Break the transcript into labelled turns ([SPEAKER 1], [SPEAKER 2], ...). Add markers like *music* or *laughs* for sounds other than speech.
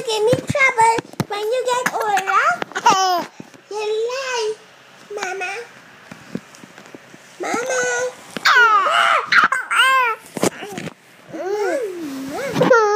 [SPEAKER 1] You give me trouble when you get older. *laughs* you lie, Mama. Mama. Ah. *laughs* Mama. Mm. Hmm.